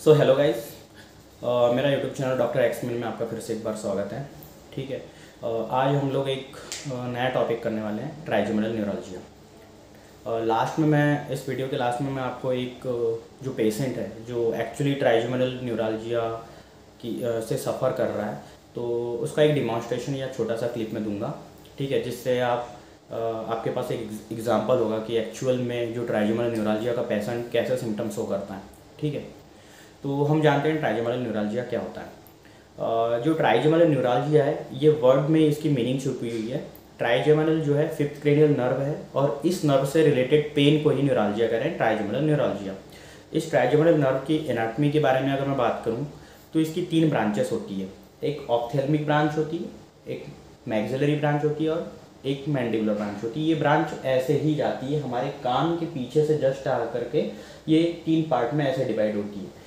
सो hello guys मेरा YouTube channel doctor एक्समिन में आपका फिर से एक बार स्वागत है। ठीक है? Uh, आज हम लोग एक uh, नया टॉपिक करने वाले हैं ट्राइजोमिनल न्यूरोलजिया लास्ट में मैं इस वीडियो के लास्ट में मैं आपको एक uh, जो पेशेंट है जो एक्चुअली ट्राइजोमिनल न्यूरोलजिया की uh, से सफ़र कर रहा है तो उसका एक डिमॉन्स्ट्रेशन या छोटा सा क्लिप में दूँगा। ठीक है? जिससे आप uh, आपके पास एक एग्ज़ाम्पल होगा कि एक्चुअल में जो ट्राइजोमिनल न्यूरोलजिया का पेशेंट कैसे सिम्टम्स हो करता है। ठीक है? तो हम जानते हैं ट्राइजमल न्यूरालजिया क्या होता है। जो ट्राइजमल न्यूरालजिया है, ये वर्ड में इसकी मीनिंग छुपी हुई है। ट्राइजमल जो है फिफ्थ क्रेनियल नर्व है और इस नर्व से रिलेटेड पेन को ही न्यूरालजिया हैं ट्राइजमल न्यूरालजिया इस ट्राइजमल नर्व की एनाटमी के बारे में अगर मैं बात करूँ तो इसकी तीन ब्रांचेस होती है। एक ऑप्थेलमिक ब्रांच होती है, एक मैग्जिलरी ब्रांच होती है और एक मैंडिबुलर ब्रांच होती है। ये ब्रांच ऐसे ही जाती है, हमारे कान के पीछे से जस्ट आ करके ये तीन पार्ट में ऐसे डिवाइड होती है।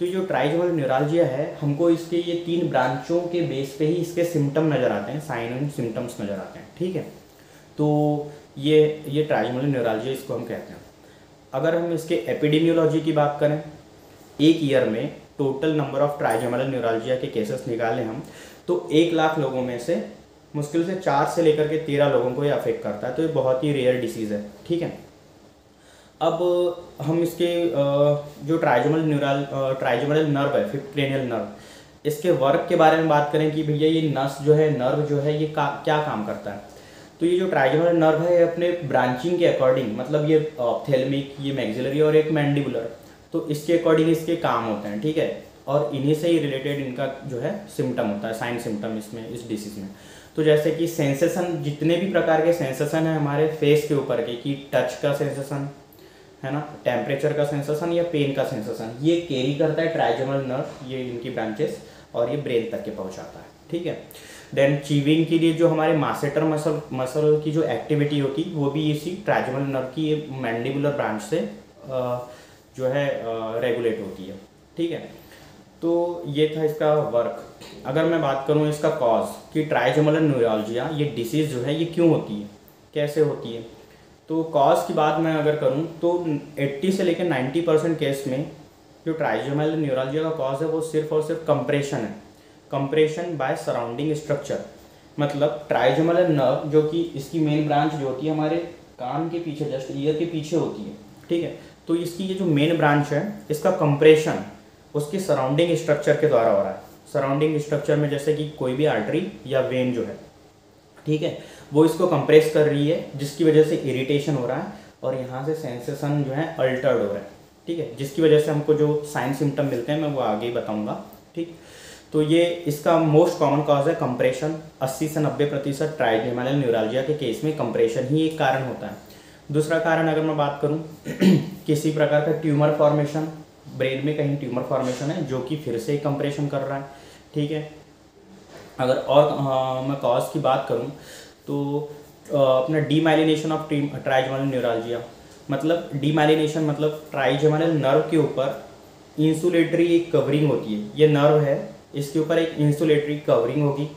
तो जो ट्राइजमल न्यूरालजिया है, हमको इसके ये तीन ब्रांचों के बेस पे ही इसके सिम्टम नज़र आते हैं साइन एंड सिम्टम्स नज़र आते हैं, ठीक है? तो ये ये ट्राइजमल न्यूरालजिया इसको हम कहते हैं। अगर हम इसके एपिडेमियोलॉजी की बात करें, एक ईयर में total number of trigeminal neuralgia के केसेस निकालें हम तो एक लाख लोगों में से, मुश्किल से चार से लेकर के तेरह लोगों को ये अफेक्ट करता है तो ये बहुत ही रेयर डिसीज़ है, ठीक है? अब हम इसके जो ट्राइजमल न्यूरल ट्राइजमल नर्व है फिफ्थ क्रेनियल नर्व इसके वर्क के बारे में बात करें कि भैया ये नस जो है नर्व जो है, ये का, क्या काम करता है? तो ये जो ट्राइजमल नर्व है, ये अपने ब्रांचिंग के अकॉर्डिंग मतलब ये ऑप्थेलमिक ये मैग्जिलरी और एक मैंडिबुलर तो इसके अकॉर्डिंग इसके काम होते हैं, ठीक है? और इन्हीं से ही रिलेटेड इनका जो है सिम्टम होता है साइन सिम्टम इसमें, इस डिसीज में। तो जैसे कि सेंसेशन जितने भी प्रकार के सेंसेशन है हमारे फेस के ऊपर के, कि टच का सेंसेशन है ना? टेम्परेचर का सेंसेशन या पेन का सेंसेशन ये कैरी करता है ट्राइजमल नर्व ये इनकी ब्रांचेस और ये ब्रेन तक के पहुंचाता है, ठीक है? देन चीविंग के लिए जो हमारे मासेटर मसल मसल की जो एक्टिविटी होती वो भी इसी ट्राइजमल नर्व की ये मैंडिबुलर ब्रांच से जो है रेगुलेट होती है, ठीक है? तो ये था इसका वर्क अगर मैं बात करूँ इसका कॉज कि ट्राइजमल न्यूरोलजिया ये डिसीज़ जो है, ये क्यों होती है? कैसे होती है? तो कॉज की बात मैं अगर करूँ तो 80 से लेकर 90 परसेंट केस में जो ट्राइजोमल न्यूरोलॉजी का कॉज है, वो सिर्फ़ और सिर्फ़ कंप्रेशन है। कंप्रेशन बाय सराउंडिंग स्ट्रक्चर मतलब ट्राइजोमल नर्व जो कि इसकी मेन ब्रांच जो होती है, हमारे कान के पीछे जस्ट ईयर के पीछे होती है। ठीक है? तो इसकी ये जो मेन ब्रांच है, इसका कंप्रेशन उसके सराउंडिंग स्ट्रक्चर के द्वारा हो रहा है। सराउंडिंग स्ट्रक्चर में जैसे कि कोई भी आर्टरी या वेन जो है। ठीक है? वो इसको कंप्रेस कर रही है जिसकी वजह से इरिटेशन हो रहा है और यहाँ से सेंसेशन जो है अल्टर्ड हो रहा है ठीक है? जिसकी वजह से हमको जो साइन सिम्टम मिलते हैं मैं वो आगे ही बताऊँगा ठीक? तो ये इसका मोस्ट कॉमन कॉज है कंप्रेशन 80 से 90 प्रतिशत ट्राइजेमाइनल न्यूरालजिया के केस में कंप्रेशन ही एक कारण होता है। दूसरा कारण अगर मैं बात करूँ किसी प्रकार का ट्यूमर फॉर्मेशन ब्रेन में कहीं ट्यूमर फॉर्मेशन है जो कि फिर से कंप्रेशन कर रहा है ठीक है? अगर और आ, मैं कॉज की बात करूँ तो अपना डीमाइलिनेशन ऑफ़ ट्राइजमल न्यूरालजिया मतलब डीमाइलिनेशन मतलब ट्राइजमल नर्व के ऊपर इंसुलेटरी एक कवरिंग होती है। ये नर्व है, इसके ऊपर एक इंसुलेटरी कवरिंग होगी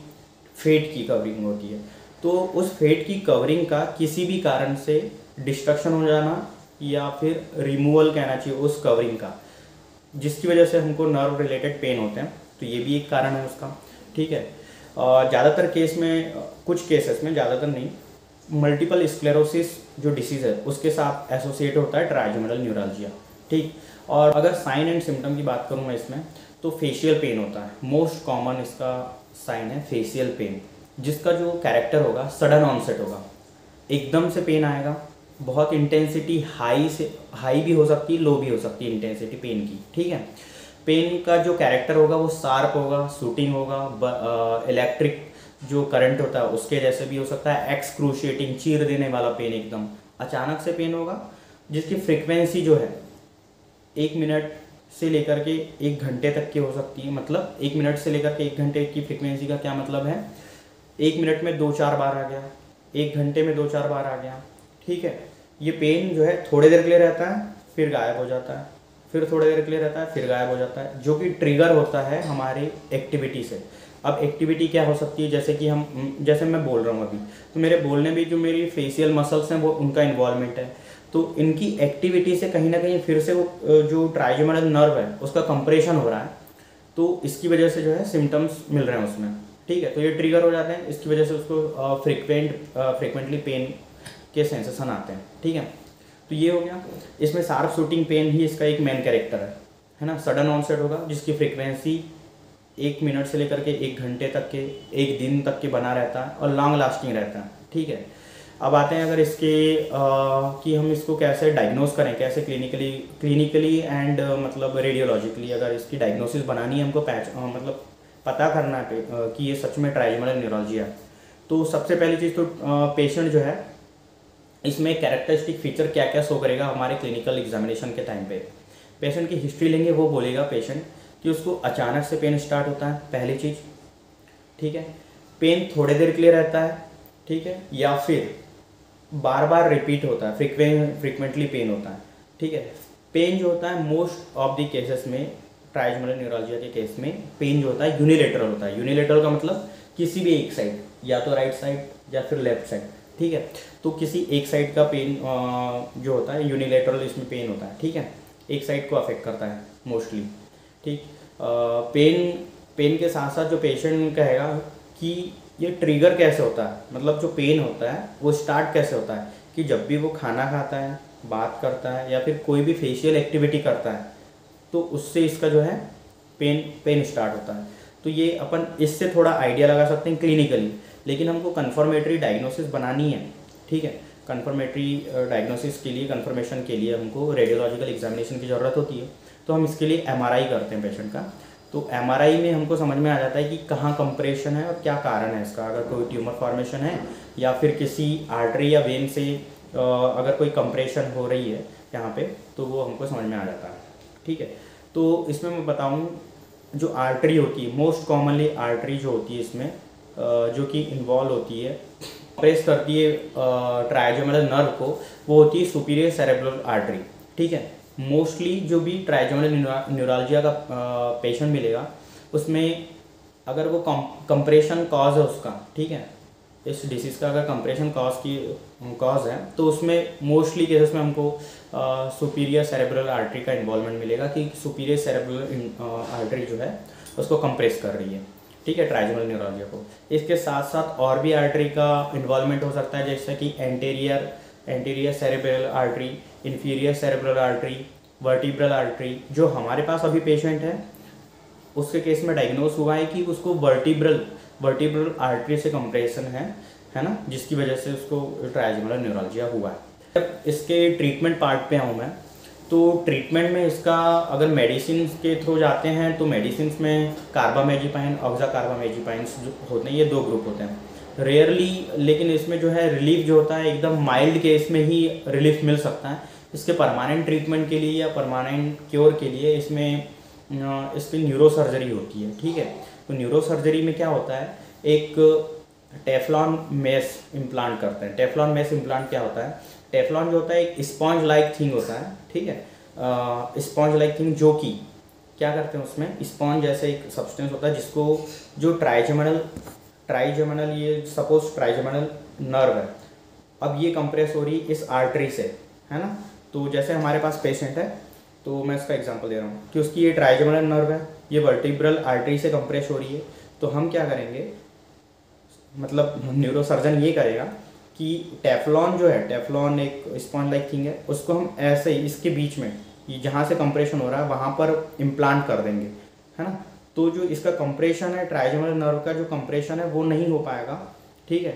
फेट की कवरिंग होती है। तो उस फेट की कवरिंग का किसी भी कारण से डिस्ट्रक्शन हो जाना या फिर रिमूवल कहना चाहिए उस कवरिंग का, जिसकी वजह से हमको नर्व रिलेटेड पेन होते हैं। तो ये भी एक कारण है उसका। ठीक है? ज़्यादातर केस में, कुछ केसेस में ज़्यादातर नहीं मल्टीपल स्क्लेरोसिस जो डिसीज़ है, उसके साथ एसोसिएट होता है ट्राइजोमिनल न्यूरालजिया ठीक? और अगर साइन एंड सिम्टम की बात करूँ मैं इसमें तो फेशियल पेन होता है। मोस्ट कॉमन इसका साइन है फेशियल पेन जिसका जो कैरेक्टर होगा सडन ऑनसेट होगा। एकदम से पेन आएगा, बहुत इंटेंसिटी हाई से हाई भी हो सकती है लो भी हो सकती है इंटेंसिटी पेन की, ठीक है? पेन का जो कैरेक्टर होगा, वो शार्प होगा शूटिंग होगा इलेक्ट्रिक जो करंट होता है, उसके जैसे भी हो सकता है एक्सक्रूशिएटिंग चीर देने वाला पेन एकदम। अचानक से पेन होगा, जिसकी फ्रिक्वेंसी जो है, एक मिनट से लेकर के एक घंटे तक की हो सकती है। मतलब एक मिनट से लेकर के एक घंटे की फ्रिक्वेंसी का क्या मतलब है? एक मिनट में दो चार बार आ गया, एक घंटे में दो चार बार आ गया, ठीक है? ये पेन जो है, थोड़ी देर के लिए रहता है, फिर गायब हो जाता है। फिर थोड़ी देर के लिए रहता है, फिर गायब हो जाता है, जो कि ट्रिगर होता है हमारी एक्टिविटी से। अब एक्टिविटी क्या हो सकती है? जैसे कि हम जैसे मैं बोल रहा हूँ अभी तो मेरे बोलने में जो मेरी फेशियल मसल्स हैं, वो उनका इन्वॉल्वमेंट है। तो इनकी एक्टिविटी से कहीं ना कहीं फिर से वो जो ट्राइजोमल नर्व है, उसका कंप्रेशन हो रहा है। तो इसकी वजह से जो है सिम्टम्स मिल रहे हैं उसमें। ठीक है तो ये ट्रिगर हो जाते हैं, इसकी वजह से उसको फ्रिक्वेंट फ्रिक्वेंटली पेन के सेंसेशन आते हैं। ठीक है? तो ये हो गया। इसमें शार्प शूटिंग पेन ही इसका एक मेन कैरेक्टर है है ना? सडन ऑनसेट होगा जिसकी फ्रिक्वेंसी एक मिनट से लेकर के एक घंटे तक के एक दिन तक के बना रहता है और लॉन्ग लास्टिंग रहता है ठीक है? अब आते हैं अगर इसके आ, कि हम इसको कैसे डायग्नोस करें कैसे क्लिनिकली क्लिनिकली एंड मतलब रेडियोलॉजिकली अगर इसकी डायग्नोसिस बनानी है हमको पैच मतलब पता करना है कि ये सच में ट्राइजमल न्यूरोलॉजी है। तो सबसे पहली चीज़ तो पेशेंट जो है इसमें कैरेक्टरिस्टिक फीचर क्या क्या शो करेगा हमारे क्लिनिकल एग्जामिनेशन के टाइम पे। पेशेंट की हिस्ट्री लेंगे, वो बोलेगा पेशेंट कि उसको अचानक से पेन स्टार्ट होता है, पहली चीज़। ठीक है? पेन थोड़े देर के लिए रहता है, ठीक है? या फिर बार बार रिपीट होता है फ्रिक्वेंट फ्रिक्वेंटली पेन होता है, ठीक है? पेन जो होता है मोस्ट ऑफ़ द केसेस में ट्राइजमल न्यूरोलॉजिया के केस में पेन जो होता है यूनिलेटरल होता है। यूनिलेटरल का मतलब किसी भी एक साइड या तो राइट साइड या फिर लेफ़्ट साइड ठीक है? तो किसी एक साइड का पेन जो होता है यूनिलेटरल इसमें पेन होता है, ठीक है? एक साइड को अफेक्ट करता है मोस्टली ठीक? पेन पेन के साथ साथ जो पेशेंट कहेगा कि ये ट्रिगर कैसे होता है? मतलब जो पेन होता है, वो स्टार्ट कैसे होता है? कि जब भी वो खाना खाता है, बात करता है, या फिर कोई भी फेशियल एक्टिविटी करता है तो उससे इसका जो है पेन पेन स्टार्ट होता है। तो ये अपन इससे थोड़ा आइडिया लगा सकते हैं क्लिनिकली लेकिन हमको कन्फर्मेटरी डायग्नोसिस बनानी है, ठीक है? कन्फर्मेटरी डायग्नोसिस के लिए कन्फर्मेशन के लिए हमको रेडियोलॉजिकल एग्जामिनेशन की ज़रूरत होती है। तो हम इसके लिए एमआरआई करते हैं पेशेंट का। तो एमआरआई में हमको समझ में आ जाता है कि कहाँ कंप्रेशन है और क्या कारण है इसका। अगर कोई ट्यूमर फॉर्मेशन है या फिर किसी आर्टरी या वेन से अगर कोई कंप्रेशन हो रही है यहाँ पे तो वो हमको समझ में आ जाता है, ठीक है? तो इसमें मैं बताऊँ जो आर्टरी होती है मोस्ट कॉमनली आर्टरी जो होती है इसमें जो कि इन्वॉल्व होती है प्रेस करती है ट्राइजोमल नर्व को, वो होती है सुपीरियर सेरेब्रल आर्टरी ठीक है? मोस्टली जो भी ट्राइजोमल न्यूरालजिया का पेशेंट मिलेगा, उसमें अगर वो कंप्रेशन कॉज है उसका, ठीक है? इस डिसीज़ का अगर कंप्रेशन कॉज की कॉज है तो उसमें मोस्टली केसेस में हमको सुपीरियर सेरेब्रल आर्टरी का इन्वॉल्वमेंट मिलेगा कि सुपीरियर सेरेब्रल आर्टरी जो है, उसको कंप्रेस कर रही है। ठीक है ट्राइजोमल न्यूरोलॉजिया को। इसके साथ साथ और भी आर्टरी का इन्वॉल्वमेंट हो सकता है, जैसे कि anterior anterior cerebral artery inferior cerebral artery vertebral artery जो हमारे पास अभी पेशेंट है, उसके केस में डायग्नोस हुआ है कि उसको वर्टिब्रल वर्टिब्रल आर्टरी से कंप्रेशन है है ना? जिसकी वजह से उसको ट्राइजमल न्यूरोलॉजिया हुआ है। जब इसके ट्रीटमेंट पार्ट पे आऊँ मैं तो ट्रीटमेंट में इसका अगर मेडिसिन के थ्रू जाते हैं तो मेडिसिन में कार्बामेजिपाइन ऑक्जा कार्बामेजिपाइन जो होते हैं, ये दो ग्रुप होते हैं। रेयरली लेकिन इसमें जो है रिलीफ जो होता है, एकदम माइल्ड केस में ही रिलीफ मिल सकता है। इसके परमानेंट ट्रीटमेंट के लिए या परमानेंट क्योर के लिए इसमें इसकी न्यूरो सर्जरी होती है, ठीक है? तो न्यूरो सर्जरी में क्या होता है? एक टेफलॉन मेस इम्प्लांट करते हैं। टेफलॉन मेस इम्प्लांट क्या होता है? टेफलॉन जो होता है, एक स्पॉन्ज लाइक थिंग होता है, ठीक है? स्पॉन्ज लाइक थिंग जो कि, क्या करते हैं उसमें? स्पॉन्ज जैसे एक सब्सटेंस होता है, जिसको जो ट्राइजमनल ट्राइजमनल ये सपोज़ ट्राइजमनल नर्व है। अब ये कंप्रेस हो रही इस आर्टरी से, है ना? तो जैसे हमारे पास पेशेंट है तो मैं इसका एग्जांपल दे रहा हूँ कि उसकी ये ट्राइजेमिनल नर्व है। ये वर्टिब्रल आर्टरी से कंप्रेस हो रही है तो हम क्या करेंगे? मतलब न्यूरोसर्जन ये करेगा कि टेफलॉन जो है टेफलॉन एक स्पॉन्ज लाइक थिंग है, उसको हम ऐसे ही, इसके बीच में जहाँ से कंप्रेशन हो रहा है, वहाँ पर इम्प्लांट कर देंगे, है ना? तो जो इसका कंप्रेशन है ट्राइजमल नर्व का जो कंप्रेशन है, वो नहीं हो पाएगा, ठीक है?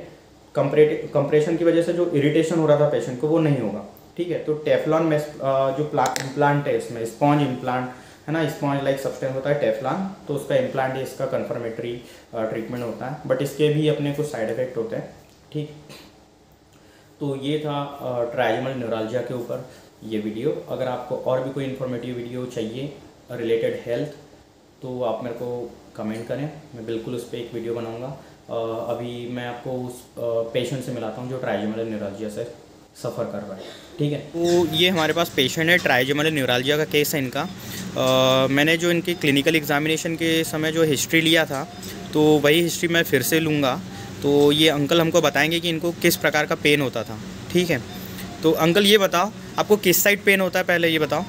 कंप्रेट कंप्रेशन की वजह से जो इरिटेशन हो रहा था पेशेंट को, वो नहीं होगा, ठीक है? तो टेफलॉन में जो प्ला इम्प्लांट है, इसमें स्पॉन्ज इम्प्लांट है ना स्पॉन्ज लाइक सब्सटेंस होता है टेफलॉन तो उसका इम्प्लांट इसका कन्फर्मेटरी ट्रीटमेंट होता है। बट इसके भी अपने कुछ साइड इफ़ेक्ट होते हैं, ठीक? तो ये था ट्राइजमल न्यूरालजिया के ऊपर ये वीडियो अगर आपको और भी कोई इन्फॉर्मेटिव वीडियो चाहिए रिलेटेड हेल्थ तो आप मेरे को कमेंट करें। मैं बिल्कुल उस पर एक वीडियो बनाऊँगा। अभी मैं आपको उस पेशेंट से मिलाता हूँ जो ट्राइजमल न्यूरालजिया से। सफ़र कर रहा है। ठीक है? तो ये हमारे पास पेशेंट है ट्राइजमल न्यूरालजिया का केस है इनका। आ, मैंने जो इनकी क्लिनिकल एग्जामिनेशन के समय जो हिस्ट्री लिया था तो वही हिस्ट्री मैं फिर से लूँगा। तो ये अंकल हमको बताएँगे कि इनको किस प्रकार का पेन होता था। ठीक है? तो अंकल ये बताओ आपको किस साइड पेन होता है पहले ये बताओ?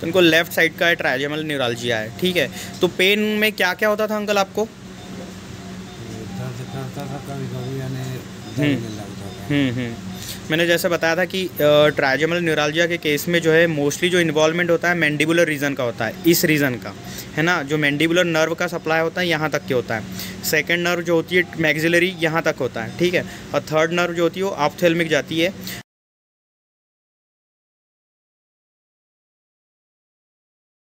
तो इनको लेफ़्ट साइड का ट्राइजमल न्यूरालजिया है। ठीक है? तो पेन में क्या क्या होता था अंकल आपको? करता था कभी कभी यानी हम्म। हम्म हम्म। मैंने जैसे बताया था कि ट्राइजमल न्यूरालजिया के केस में जो है मोस्टली जो इन्वॉल्वमेंट होता है मैंडिबुलर रीजन का होता है, इस रीजन का, है ना? जो मैंडिबुलर नर्व का सप्लाई होता है, यहाँ तक के होता है। सेकेंड नर्व जो होती है मैगजिलरी यहाँ तक होता है, ठीक है? और थर्ड नर्व जो होती है, वो ऑप्थेल्मिक जाती है।